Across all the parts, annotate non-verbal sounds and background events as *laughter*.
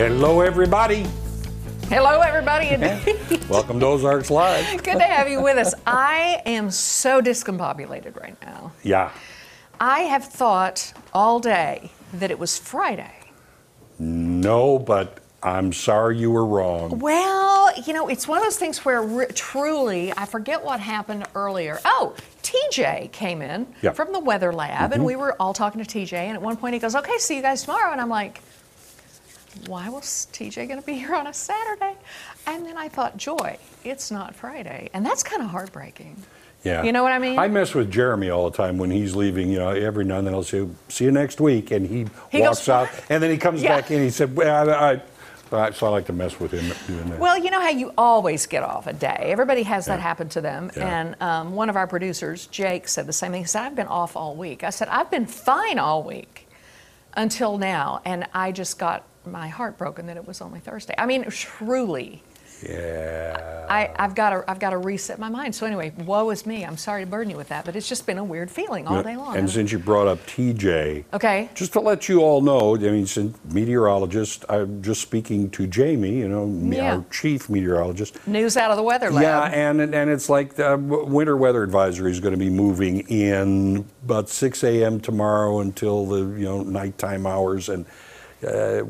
Hello, everybody. Hello, everybody. *laughs* Welcome to Ozarks Live. *laughs* Good to have you with us. I am so discombobulated right now. Yeah. I have thought all day that it was Friday. No, but I'm sorry you were wrong. Well, you know, it's one of those things where re- truly, I forget what happened earlier. Oh, TJ came in Yep. from the weather lab, and mm-hmm. we were all talking to TJ. And at one point, he goes, "Okay, see you guys tomorrow." And I'm like, "Why was TJ going to be *laughs* here on a Saturday?" And then I thought, "Joy, it's not Friday," and that's kind of heartbreaking. Yeah. You know what I mean? I mess with Jeremy all the time when he's leaving. You know, every now and then I'll say, "See you next week," and he, He walks goes, out, and then he comes Yeah. back in. He said, "Well, I." I so I like to mess with him doing that. Well, you know how you always get off a day. Everybody has that Yeah. happen to them. Yeah. And um, one of our producers, Jake, said the same thing. He said, I've been off all week. I said, I've been fine all week until now. And I just got my heart broken that it was only Thursday. I mean, truly, yeah. I, I've got to I've got to reset my mind. So anyway, woe is me. I'm sorry to burden you with that, but it's just been a weird feeling all day long. And since you brought up TJ, okay. just to let you all know, I mean, since meteorologist, I'm just speaking to Jamie, you know, Yeah. our chief meteorologist. News out of the weather lab. Yeah, and and it's like the um, winter weather advisory is going to be moving in about 6 a.m. tomorrow until the you know nighttime hours, and uh,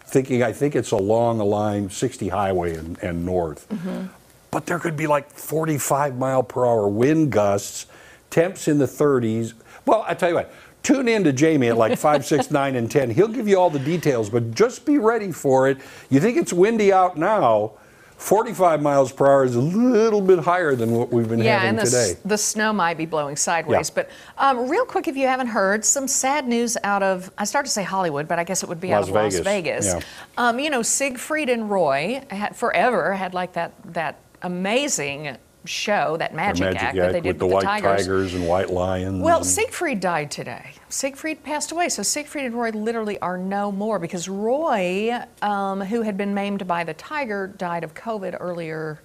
thinking I think it's along a line 60 highway and, and north, Mm-hmm. but there could be like 45 mile per hour wind gusts, temps in the 30s. Well, I tell you what. Tune in to Jamie at like 5, 6, *laughs* 9, and 10. He'll give you all the details, but just be ready for it. You think it's windy out now, 45 miles per hour is a little bit higher than what we've been Yeah, having and the, today. the snow might be blowing sideways. Yeah. But um, real quick, if you haven't heard, some sad news out of, I started to say Hollywood, but I guess it would be out Las of Las Vegas, Vegas. yeah. Um, you know, Siegfried and Roy had forever had like that, that amazing show, that magic, Magic act Act that they did with the with white Tigers. tigers and white lions. Well, and- Siegfried died today. Siegfried passed away, so Siegfried and Roy literally are no more because Roy, um, who had been maimed by the tiger, died of COVID earlier.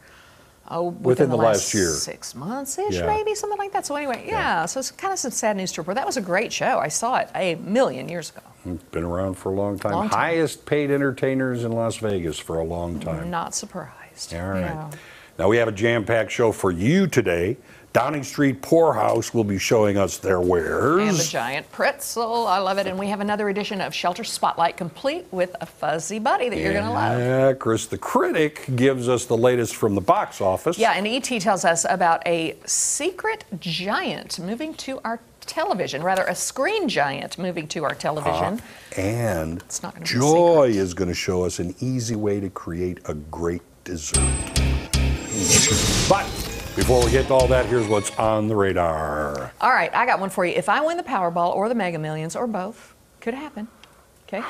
Oh, within, Within the last year. six months ish, Yeah. maybe something like that. So anyway, yeah, so it's kind of some sad news to report. That was a great show. I saw it a million years ago. been around for a long time. Long time. Highest paid entertainers in Las Vegas for a long time. Not surprised. All right. Yeah. Now we have a jam-packed show for you today. Downing Street Pour House will be showing us their wares. And the giant pretzel, I love it. And we have another edition of Shelter Spotlight, complete with a fuzzy buddy that you're gonna love. Yeah, Chris the Critic gives us the latest from the box office. Yeah, and ET tells us about a secret giant moving to our television, rather a screen giant moving to our television. Ah, and It's not gonna be Joy is going to show us an easy way to create a great dessert. But before we get to all that, here's what's on the radar. All right, I got one for you. If I win the Powerball or the Mega Millions or both, could happen. Okay.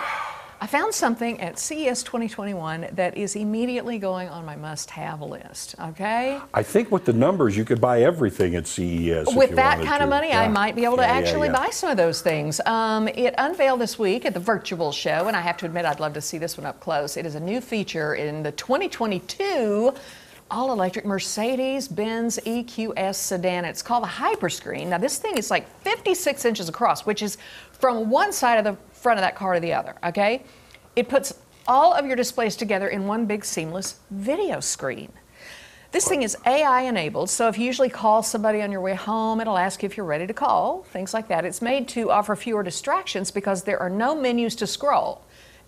I found something at CES 2021 that is immediately going on my must-have list. Okay. I think with the numbers, you could buy everything at CES. With that kind of to. money, I might be able to Yeah, yeah, actually yeah. buy some of those things. Um, it unveiled this week at the virtual show, and I have to admit, I'd love to see this one up close. It is a new feature in the 2022 all electric Mercedes Benz EQS sedan. It's called the Hyperscreen. Now, this thing is like 56 inches across, which is from one side of the front of that car to the other, okay? It puts all of your displays together in one big seamless video screen. This thing is AI enabled, so if you usually call somebody on your way home, it'll ask you if you're ready to call, things like that. It's made to offer fewer distractions because there are no menus to scroll.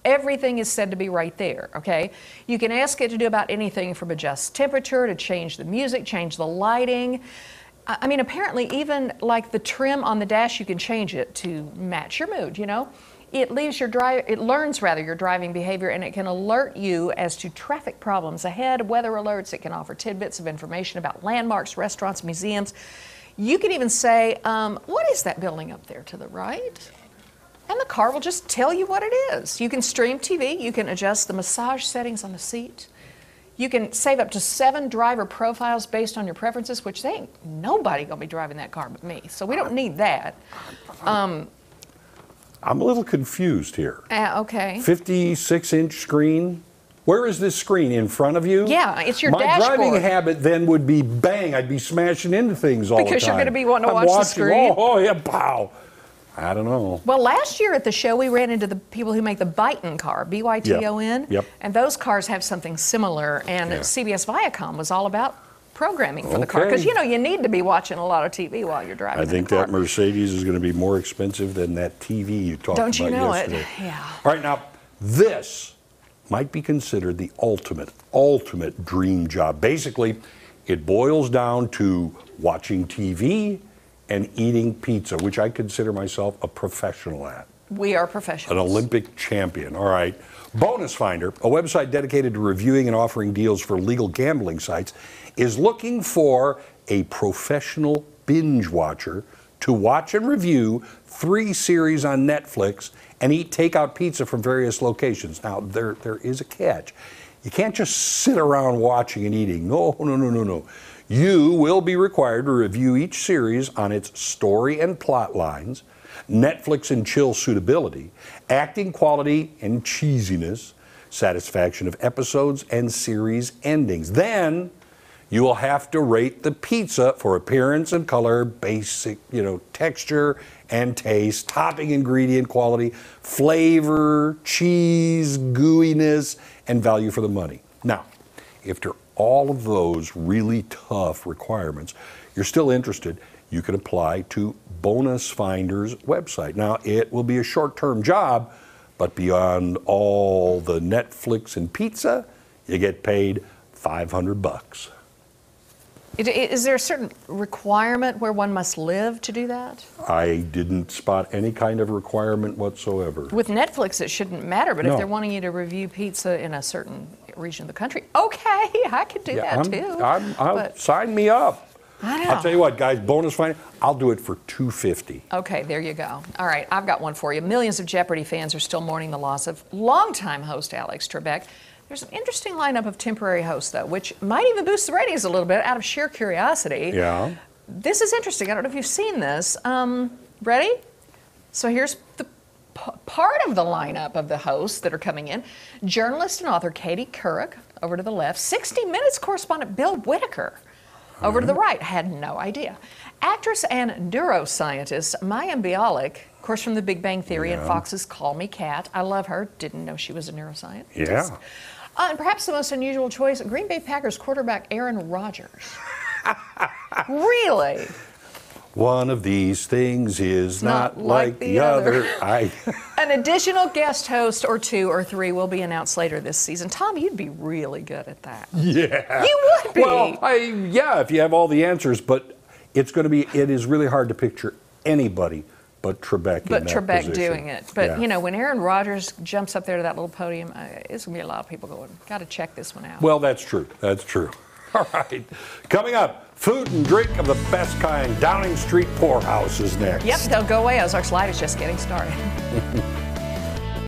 Everything is said to be right there, okay? You can ask it to do about anything from adjust temperature to change the music, change the lighting. I mean, apparently, even like the trim on the dash, you can change it to match your mood, you know? It leaves your drive, it learns rather your driving behavior and it can alert you as to traffic problems ahead, weather alerts. It can offer tidbits of information about landmarks, restaurants, museums. You can even say, um, What is that building up there to the right? And the car will just tell you what it is. You can stream TV, you can adjust the massage settings on the seat. You can save up to seven driver profiles based on your preferences, which they ain't nobody gonna be driving that car but me. So we don't need that. I'm a little confused here. Uh, okay. 56 inch screen. Where is this screen? In front of you? Yeah, it's your My driving dashboard. habit then would be bang, I'd be smashing into things all the time. Because you're gonna be wanting to I'm watch the watching, screen. Oh, oh, yeah, pow. I don't know. Well, last year at the show, we ran into the people who make the Byton car, B Y T O N. Yep. And those cars have something similar. And Yeah. CBS Viacom was all about programming for the car. Because, you know, you need to be watching a lot of TV while you're driving. I think that Mercedes is going to be more expensive than that TV you talked Don't you about know it? Yeah. All right, now this might be considered the ultimate, ultimate dream job. Basically, it boils down to watching TV and eating pizza, which I consider myself a professional at. We are professionals. An. Olympic champion. All right. Bonus Finder, a website dedicated to reviewing and offering deals for legal gambling sites, is looking for a professional binge watcher to watch and review three series on Netflix and eat takeout pizza from various locations. Now, there, there is a catch. You can't just sit around watching and eating. No, no, no, no, no. You will be required to review each series on its story and plot lines, Netflix and chill suitability, acting quality and cheesiness, satisfaction of episodes and series endings. Then you will have to rate the pizza for appearance and color, basic, you know, texture and taste, topping ingredient quality, flavor, cheese, gooiness, and value for the money. Now, after all of those really tough requirements, you're still interested, you can apply to Bonus Finder's website. Now, it will be a short term job, but beyond all the Netflix and pizza, you get paid 500 bucks. Is- Is there a certain requirement where one must live to do that? I didn't spot any kind of requirement whatsoever. With Netflix, it shouldn't matter, but if they're wanting you to review pizza in a certain region of the country, okay, I could do that I'm, too. I'm, I'm, But- sign me up. I know. I'll tell you what, guys, Bonus Finder, I'll do it for 250 Okay, there you go. All right, I've got one for you. Millions of Jeopardy fans are still mourning the loss of longtime host Alex Trebek. There's an interesting lineup of temporary hosts, though, which might even boost the ratings a little bit out of sheer curiosity. Yeah. This is interesting. I don't know if you've seen this. Um, ready? So here's the part of the lineup of the hosts that are coming in. Journalist and author Katie Couric, over to the left. 60 Minutes correspondent Bill Whitaker, over to the right. Had no idea. Actress and neuroscientist Mayim Bialik, of course, from The Big Bang Theory and Fox's Call Me Cat. I love her. Didn't know she was a neuroscientist. Yeah. Uh, and perhaps the most unusual choice Green Bay Packers quarterback Aaron Rodgers. *laughs* really? One of these things is not not, like like, the the, other. other. *laughs* I, *laughs* An additional guest host or two or three will be announced later this season. Tom, you'd be really good at that. yeah. You would be. Well, I, yeah, if you have all the answers, but it's going to be, it is really hard to picture anybody but Trebek but in that Trebek position. doing it. But Yeah. you know, when Aaron Rodgers jumps up there to that little podium, uh, it's gonna be a lot of people going, "Got to check this one out." Well, that's true. That's true. *laughs* All right. Coming up, food and drink of the best kind. Downing Street Pour House is next. yep, don't go away. Ozarks Live is just getting started. *laughs*